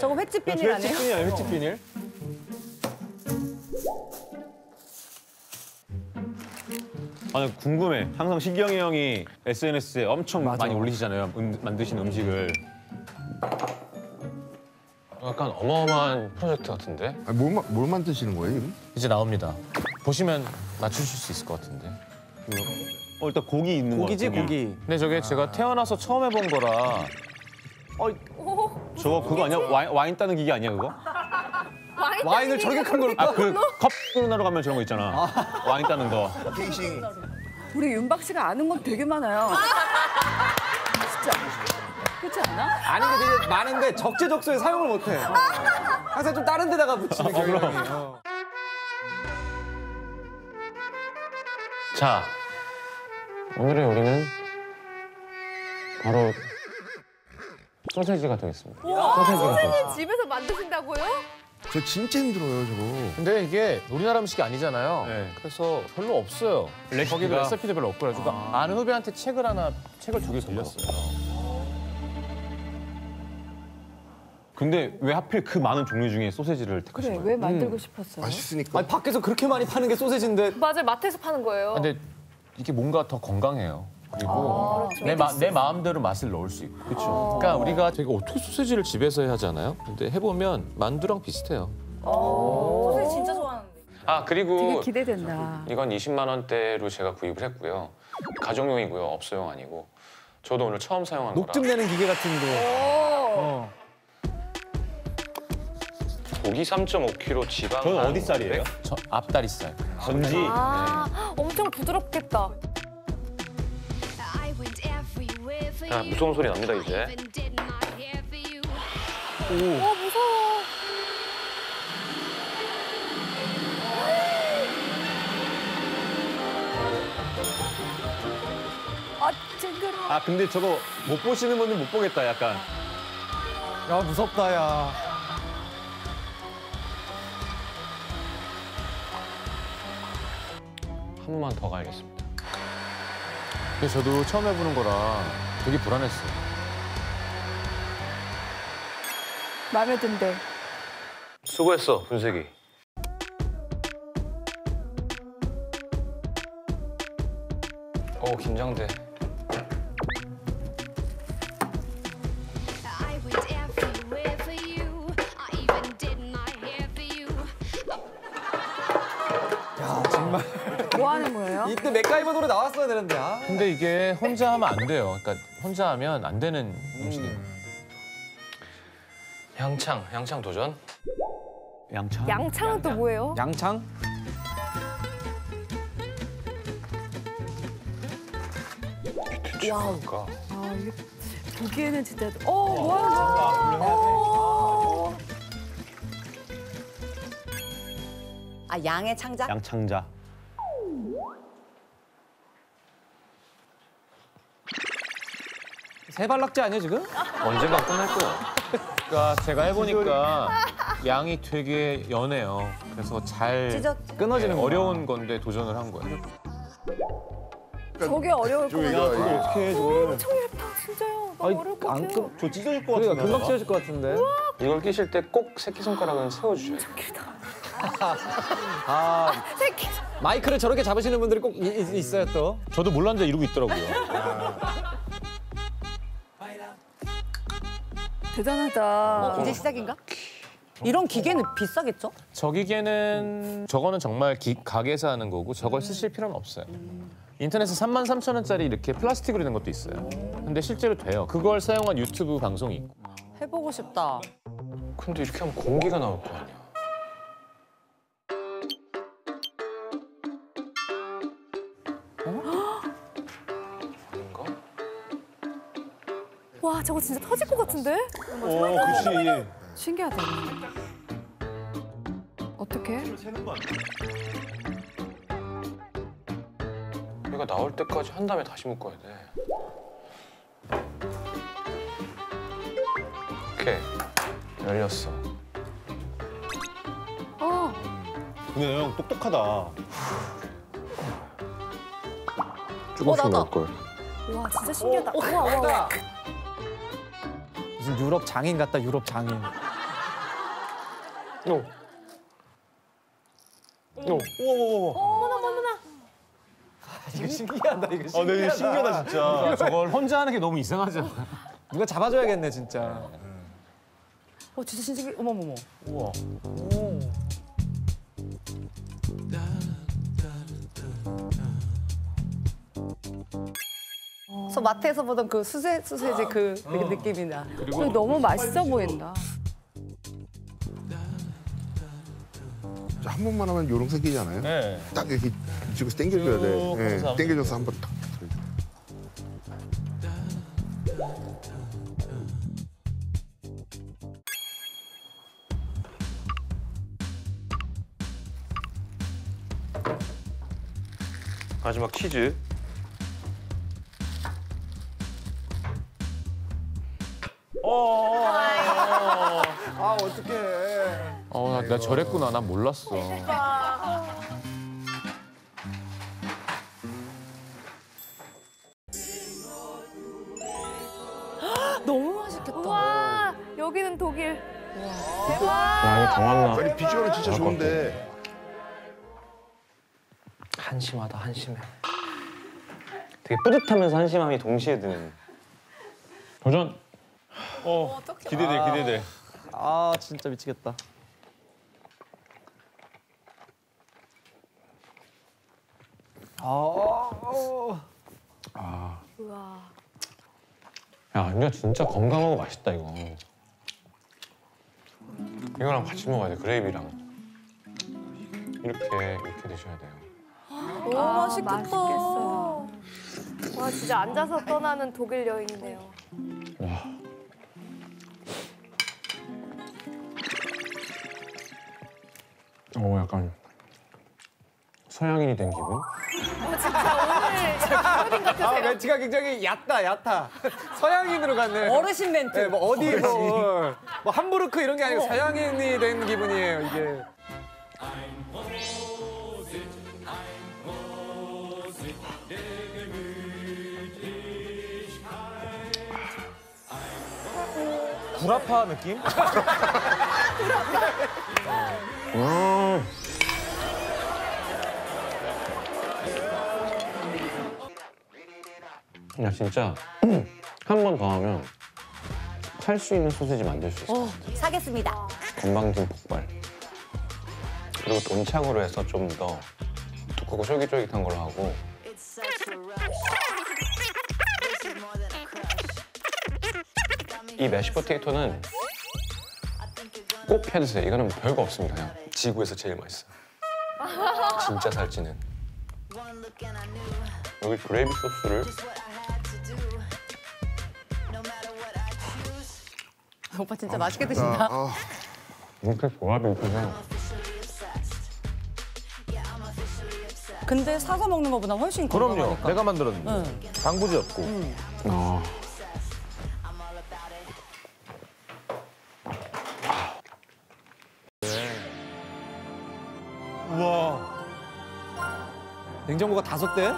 저거 횟집 비닐 아니에요? 횟집 비닐 아니야, 횟집 비닐? 아니 궁금해. 항상 시경이 형이 SNS에 엄청 많이 올리시잖아요. 음, 만드신 음식을. 약간 어마어마한 프로젝트 같은데? 아니, 뭘, 마- 뭘 만드시는 거예요, 지금? 이제 나옵니다. 보시면 맞추실 수 있을 것 같은데. 어, 일단 고기 있는 거 고기지. 고기. 근데 저게 제가 태어나서 처음 해본 거라 저거 그거 아니야? 와인, 와인 따는 기계 아니야 그거? 와인을 저렇게 큰 걸로 아 그 컵 끊으러 가면 저런 거 있잖아. 와인 따는 거. 우리 윤박 씨가 아는 건 되게 많아요. 진짜. 그렇지 않나? 아니 게 되게 많은데 적재적소에 사용을 못해. 어. 항상 좀 다른 데다가 붙이는 경향이. 어. 자 오늘의 요리는 바로 소세지가 되겠습니다. 소세지가 되겠습니다. 집에서 만드신다고요? 저 진짜 힘들어요, 저거. 근데 이게 우리나라 음식이 아니잖아요. 네. 그래서 별로 없어요. 레시피가? 거기도 레시피도 별로 없고 그래가지고 아는 후배한테 책을 하나 책을 두 개 빌렸어요. 근데 왜 하필 그 많은 종류 중에 소세지를 택하신 그래, 거예요? 왜 만들고 싶었어요? 맛있으니까. 아니 밖에서 그렇게 많이 파는 게 소세지인데 맞아요. 마트에서 파는 거예요. 근데 이게 뭔가 더 건강해요. 그리고 내, 마, 내 마음대로 맛을 넣을 수 있고. 그렇죠. 그러니까 우리가 되게 어떻게 소세지를 집에서 해 하잖아요. 근데 해보면 만두랑 비슷해요. 소세지 진짜 좋아하는데. 아 그리고 되게 기대된다. 이건 20만 원대로 제가 구입을 했고요. 가정용이고요. 업소용 아니고. 저도 오늘 처음 사용한 거라. 녹즙 내는 기계 같은 거. 어. 고기 3.5kg 지방. 저는 한 어디 쌀이에요? 500? 저 앞다리살. 전지. 아, 엄청 부드럽겠다. 자, 무서운 소리 납니다 이제. 어, 무서워. 아, 징그러. 아 근데 저거 못 보시는 분들 못 보겠다 약간. 야 무섭다 야. 번만 더 가야겠습니다. 근데 저도 처음 해보는 거라 되게 불안했어요. 마음에 든대. 수고했어, 분석이. 어, 긴장돼. 맥가이버 노래 나왔어야 되는데. 아. 근데 이게 혼자 하면 안 돼요. 그러니까 혼자 하면 안 되는 음식이에요. 양창, 양창 도전. 양창. 양창은 또 뭐예요? 양창? 그러니까. 아, 이게 보기에는 진짜. 어, 뭐 거야? 어. 아 양의 창작? 양창자. 세발낙지 아니야 지금? 언젠가 끝날 거야. 그러니까 제가 해보니까 양이 되게 연해요. 그래서 잘 찢어 끊어지는 거야. 어려운 건데 도전을 한 거예요. 저게 어려울 것좀 같아요. 어떻게 해 저거를? 엄청 얇다, 진짜요. 너무 어려울 것 같아요. 끊- 저 찢어질 것 그러니까 같은데. 금방 하다가? 찢어질 것 같은데. 이걸 끼실 때 꼭 새끼손가락은 세워주셔야 돼요. 아 새끼. 마이크를 저렇게 잡으시는 분들이 꼭 이- 이- 있어요 또. 저도 몰랐는데 이러고 있더라고요. 대단하다. 이제 시작인가? 이런 기계는 비싸겠죠? 저 기계는 저거는 정말 기- 가게에서 하는 거고 저걸 쓰실 필요는 없어요. 인터넷에 3만 3천 원짜리 이렇게 플라스틱으로 된 것도 있어요. 근데 실제로 돼요. 그걸 사용한 유튜브 방송이 있고. 해보고 싶다. 근데 이렇게 하면 공기가 나올 거 아니야. 저거 진짜 터질 것 같은데? 어, 그렇지. 신기하다. 어떻게? 이거 나올 때까지 한 다음에 다시 묶어야 돼. 오케이. 열렸어. 어, 근데 형 똑똑하다. 조금씩 나다. 넣을 걸. 와 진짜 신기하다. 우와 우와. 무슨 유럽 장인 같다 유럽 장인. 오. 오. 어머나 어머나. 이거 신기하다 이거 아, 신기하다. 네, 신기하다 진짜. 저걸 혼자 하는 게 너무 이상하잖아. 누가 잡아줘야겠네 진짜. 어 진짜 신기해. 어머머머. 우와. 저 마트에서 보던 그 수세 소세지 그 느낌이 나. 그리고 너무 맛있어 보인다. 자, 한 번만 하면 요령 생기잖아요. 네. 딱 이렇게 뒤집어서 당겨줘야 돼. 해서 당겨줘서 한번 딱. 마지막 치즈. 아 어떡해. 어, 나, 나 저랬구나. 난 몰랐어. 너무 맛있겠다. 우와 여기는 독일. 야 이거 정말 아니 비주얼은 진짜 좋은데 한심하다 한심해 되게 뿌듯하면서 한심함이 동시에 드는 도전. 어. 기대돼 기대돼. 아 진짜 미치겠다. 아, 우와. 야 이거 진짜 건강하고 맛있다 이거. 이거랑 같이 먹어야 돼 그레이비랑. 이렇게 이렇게 드셔야 돼요. 너무 아, 맛있겠다. 맛있겠어요. 와 진짜 앉아서 떠나는 독일 여행이네요. 어 약간 서양인이 된 기분? 아 멘트가 굉장히 얕다 얕다. 서양인으로 갔네. 어르신 멘트. 네, 뭐 어디 뭐, 뭐 함부르크 이런 게 아니고 서양인이 된 기분이에요 이게. 구라파 느낌? 음. 야 진짜 한 번 더 하면 살수 있는 소세지 만들 수 있어. 어, 사겠습니다. 건방진 폭발. 그리고 돈착으로 해서 좀 더 두껍고 쫄깃쫄깃한 걸로 하고. 이 매시포테이토는 꼭 해드세요. 이거는 별거 없습니다. 그냥 지구에서 제일 맛있어요. 진짜 살찌는. 여기 그레이비 소스를 오빠 진짜 맛있게 드신다. 아, 이렇게 조합이 있구나. 근데 사서 먹는 것보다 훨씬 그럼요. 건강하니까. 내가 만들었는데. 방부제 없고. 어. 우 냉장고가 다섯 대?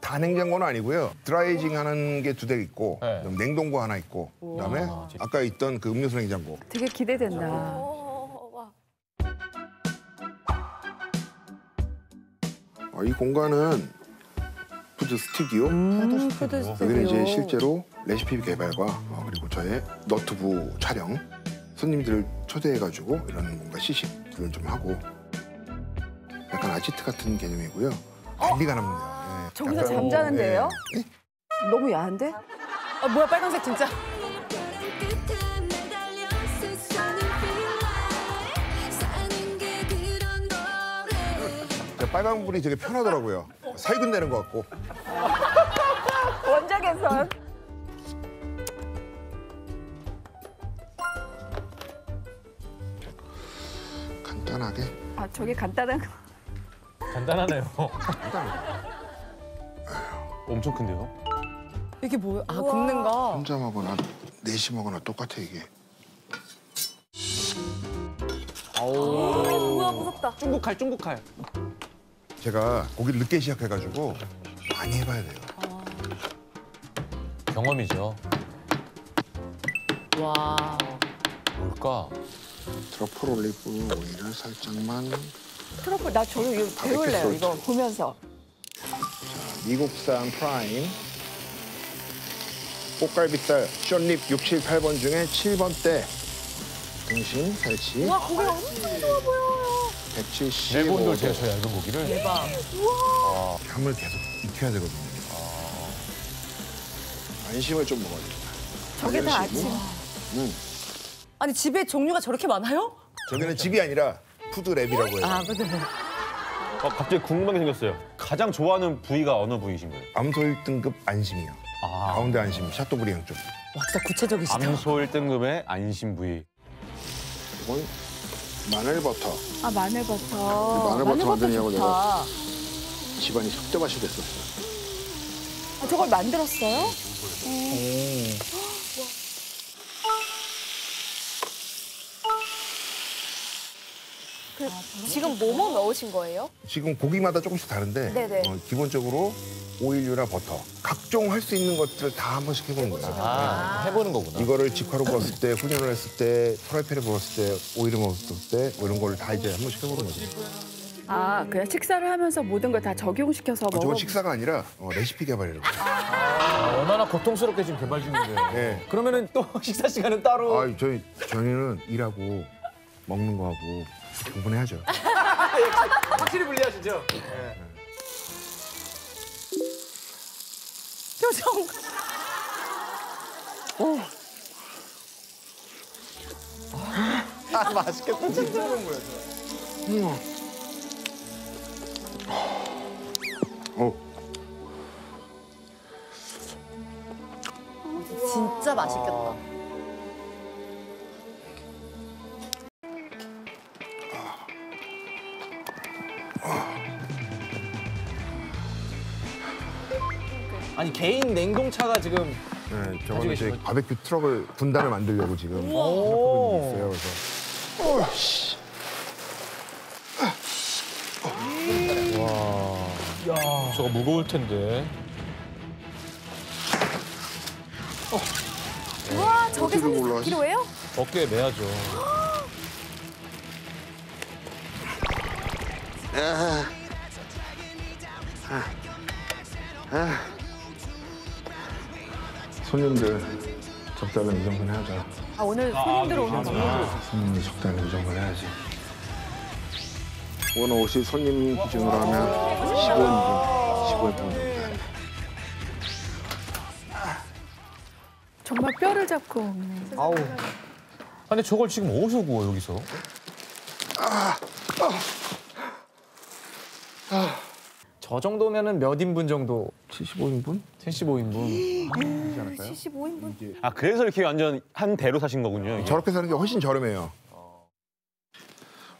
다 냉장고는 아니고요. 드라이징 하는 게 두 대 있고 네. 냉동고 하나 있고 그다음에 아까 있던 그 음료수 냉장고. 되게 기대된다. 어, 와. 어, 이 공간은 food studio. food 여기는 이제 실제로 레시피 개발과 어, 그리고 저의 너튜브 촬영 손님들을 초대해가지고 이런 뭔가 시식들을 좀 하고 약간 아지트 같은 개념이고요. 관리가 납니다. 예, 저기서 약간, 잠자는데요? 예. 너무 야한데? 아, 뭐야 빨간색 진짜. 저 빨간 불이 되게 편하더라고요. 살균 내는 것 같고. 원작에선. 간단하게 아 저게 간단한 거. 간단하네요. 엄청 큰데요? 이게 뭐야? 아 굽는 거. 혼자 먹거나 넷이 먹거나 똑같아 이게. 우와. 와 무섭다. 중국칼 중국칼. 제가 고기를 늦게 시작해가지고 많이 해봐야 돼요. 경험이죠. 와. 뭘까? 트러플 올리브 오일을 살짝만 트러플 나 저도 이거 배울래요. 이거 보면서. 미국산 프라임 꽃갈비살 션립 6, 7, 8번 중에 7번대 등심 살치 와 고기 엄청 좋아 보여요. 일본도 제가 175도 저 얇은 고기를 대박. 함을 계속 익혀야 되거든요. 안심을 좀 먹어야 돼요. 저게 다 아침. 아니 집에 종류가 저렇게 많아요? 저기는 집이 아니라 food lab이라고 해요. 아, 맞아. 어, 갑자기 궁금한 게 생겼어요. 가장 좋아하는 부위가 어느 부위신 거예요? 암소 1등급 안심이요. 아, 가운데 안심, 샤토브리앙 쪽. 와, 진짜 구체적이시다. 암소 1등급의 안심 부위. 이건 마늘 버터. 아 마늘 버터. 마늘 버터 만드냐고 좋다. 집안이 쑥대밭이 됐었어요. 아, 저걸 만들었어요? 그 지금 뭐뭐 넣으신 거예요? 지금 고기마다 조금씩 다른데 네네. 어, 기본적으로 오일류나 버터 각종 할 수 있는 것들을 다 한 번씩 해보는 거예요. 아, 해보는 거구나. 이거를 직화로 구웠을 때, 훈연을 했을 때, 프라이팬에 구웠을 때, 오일을 먹었을 때, 뭐 이런 거를 다 이제 한 번씩 해보는 거죠. 아 그냥 식사를 하면서 모든 걸 다 적용시켜서 아, 먹어. 저건 식사가 아니라 어, 레시피 개발이라고. 아, 얼마나 고통스럽게 지금 개발 중인데. 네. 그러면은 또 식사 시간은 따로. 아, 저희 저희는 일하고 먹는 거 하고 구분해야죠. 확실히 분리하시죠. 표정. 아 맛있겠다 진짜. 어, 진짜 맛있겠다. 아니 개인 냉동차가 지금 네, 저거는 이제 거죠? 바베큐 트럭을 분단을 만들려고 지금 오. 하고 있어요. 그래서 저거 무거울 텐데. 우와 저게 어디로 올라가지? 34kg예요? 어깨에 매야죠. 손님들 적당한 이 정도는 하자. 아 오늘 손님들 오는 거. 손님이 적당한 이 정도는 해야지. 오늘 옷이 손님 기준으로 하면 15인분, 15인분 정도. 정말 뼈를 잡고 먹네. 아우 근데 저걸 지금 어디서 구워 여기서? 저 정도면은 몇 인분 정도? 75인분? 75인분. 75인분. 아, 그래서 이렇게 완전 한 대로 사신 거군요. 이게. 저렇게 사는 게 훨씬 저렴해요.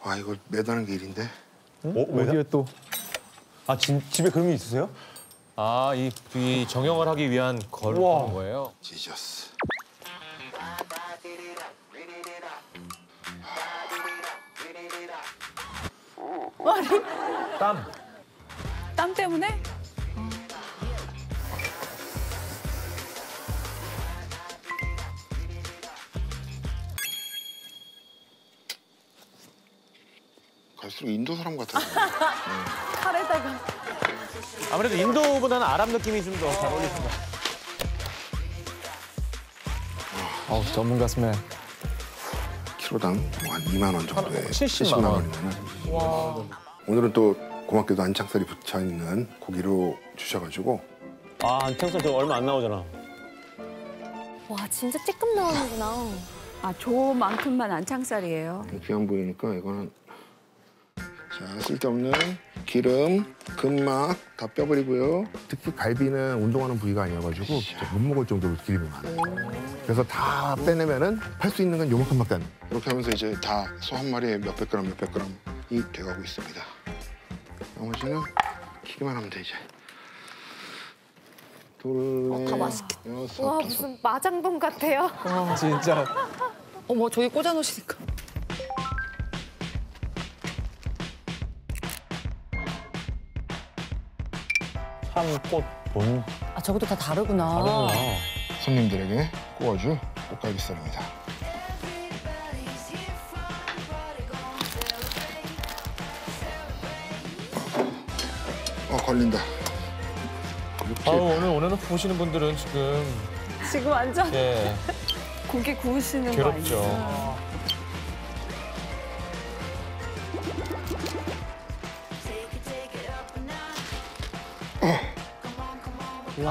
와 이거 매다는 게 일인데. 어? 어디에 또? 아, 진, 집에 그런 게 있으세요? 아, 이, 이 정형을 하기 위한 걸. 그런 거예요. 지저스. 땀. 땀 때문에? 갈수록 인도 사람 같아요. 팔에다가. 아무래도 인도보다는 아랍 느낌이 좀 더 잘 어울리신다. 어우 전문가스면. 키로당 뭐한 2만 원 정도에 70만 70만 원. 원이면. 오늘은 또 고맙게도 안창살이 붙여 있는 고기로 주셔가지고 아, 안창살 저 얼마 안 나오잖아. 와 진짜 찔끔 나오는구나. 아 조만큼만 안창살이에요. 귀한 부위니까 이거는 자 쓸데없는 기름, 근막 다 빼버리고요. 특히 갈비는 운동하는 부위가 아니어가지고 못 먹을 정도로 기름이 많아요. 그래서 다 빼내면은 팔 수 있는 건 요만큼밖에 안. 이렇게 하면서 이제 다 소 한 마리에 몇백 그램, 몇백 그램이 돼가고 있습니다. 나머지는 키기만 하면 돼 이제. 둘, 넷, 다 맛있겠다. 여섯, 와 다섯. 무슨 마장동 같아요. 아 진짜. 어머, 저기 꽂아놓으시니까. 삼꽃 본아 저것도 다 다르구나. 손님들에게 구워줄 꽃갈비살입니다. 어 걸린다. 아우 오늘 오늘 보시는 분들은 지금 지금 완전 예 고기 구우시는 거 괴롭죠. 아니에요?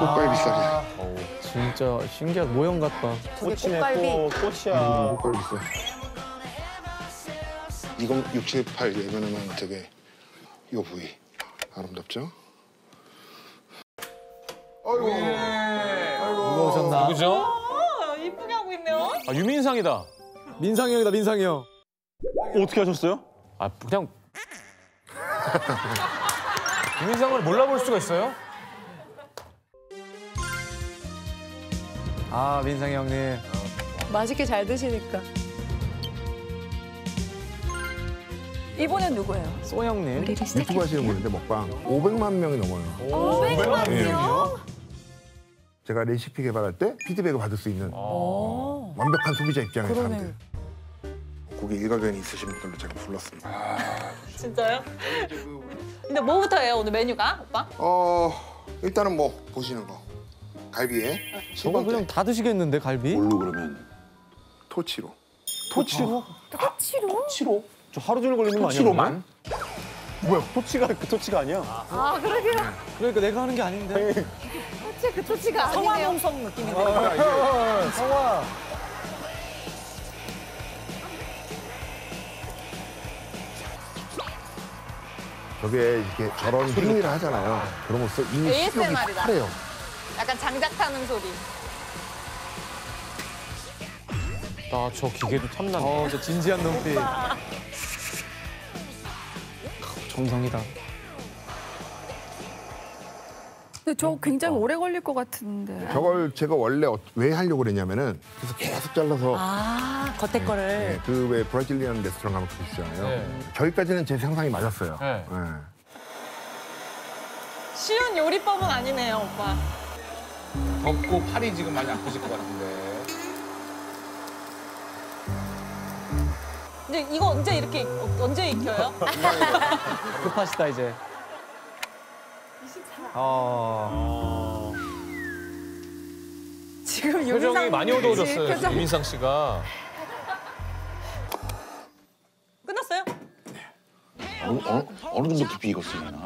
꽃갈비살이야. 진짜 신기한 모형 같다. 꽃이네. 또 꽃이야. 꽃갈비살. 이건 68 예면에만 되게 요 부위 아름답죠? 아이고. 누가 오셨나? 누구죠? 이쁘게 하고 있네요. 아 유민상이다. 민상이 형이다 민상이 형. 어떻게 하셨어요? 아 그냥 유민상을 몰라볼 수가 있어요? 아 민상이 형님. 맛있게 잘 드시니까. 이번엔 누구예요? 소 형님. 유튜브 하시는 분인데 먹방 500만 명이 넘어요. 500만 명? 제가 레시피 개발할 때 피드백을 받을 수 있는 완벽한 소비자 입장의 그러네. 사람들. 고기 일가견이 있으신 분들로 제가 불렀습니다. 진짜요? 근데 뭐부터 해요 오늘 메뉴가 오빠? 어 일단은 뭐 보시는 거 갈비에 저거 그냥 10번째 다 드시겠는데 갈비? 뭘로 그러면? 토치로 토치로? 토치로? 토치로? 저 하루 종일 걸리는 거 아니야? 토치로만? 뭐야 토치가 그 토치가 아니야? 아 그러게요. 그러니까 내가 하는 게 아닌데. 토치 그 토치가 아니네요. 성화농성 느낌인데. 성화. 저게 이렇게 저런 행위를 하잖아요. 그러면서 ASMR 이다. 파래요. 약간 장작 타는 소리. 나 저 기계도 탐나네. 어, 저 진지한 눈빛. 정성이다. 근데 저 굉장히 오래 걸릴 것 같은데. 저걸 제가 원래 어- 왜 하려고 그랬냐면은 그래서 계속 잘라서 아 겉에 거를. 그 왜 브라질리안 레스토랑 가면 그러시잖아요. 네. 저기까지는 제 상상이 맞았어요. 네. 네. 쉬운 요리법은 아니네요 오빠. 덥고 팔이 지금 많이 아프실 것 같은데. 근데 이거 언제 이렇게 어- 언제 익혀요? 급하시다 이제. 어. 지금 표정이 유민상 많이 어두워졌어요. 표정. 유민상 씨가. 끝났어요? 어느, 어느, 어느 정도 깊이 익었으려나?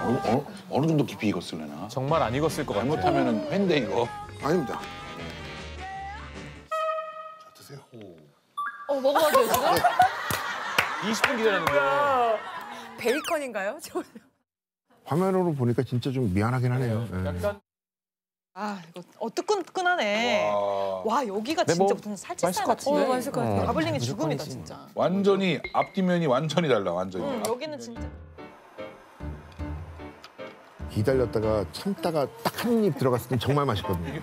어느, 어느, 어느 정도 깊이 익었으려나? 정말 안 익었을 것 같아요. 잘못하면 횡대 이거. 아닙니다. 자 드세요. 어 먹어봐도 돼요 지금? 20분 기다렸는데. 베이컨인가요? 저- 화면으로 보니까 진짜 좀 미안하긴 하네요. 네. 약간 아 이거 어 뜨끈뜨끈하네. 와, 여기가 네, 진짜 뭐 무슨 살치살 것 같은데. 같은데? 어, 맛있을 것 같아. 어, 마블링이 죽음이다 무조건이지. 진짜. 완전히 앞뒤면이 완전히 달라, 완전히. 응, 여기는 진짜. 기다렸다가 참다가 딱 한 입 들어갔을 땐 정말 맛있거든요.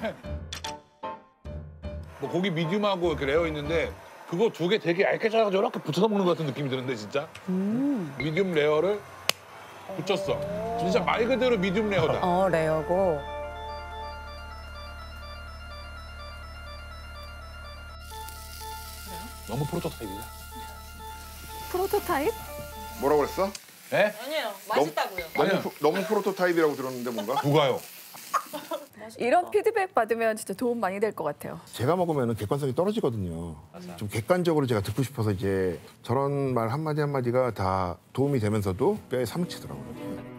뭐 고기 미디움하고 이렇게 레어 있는데 그거 두 개 되게 얇게 잘라서 이렇게 붙여서 먹는 것 같은 느낌이 드는데 진짜. 미디움 레어를 붙였어. 진짜 말 그대로 미디움 레어다. 어 레어고. 너무 프로토타입이다. 프로토타입? 뭐라고 그랬어? 예? 아니에요. 맛있다고요. 너무, 아니요. 프- 너무 프로토타입이라고 들었는데 뭔가? 누가요? 이런 피드백 받으면 진짜 도움 많이 될 것 같아요. 제가 먹으면 객관성이 떨어지거든요. 좀 객관적으로 제가 듣고 싶어서 이제 저런 말 한마디 한마디가 다 도움이 되면서도 뼈에 사무치더라고요.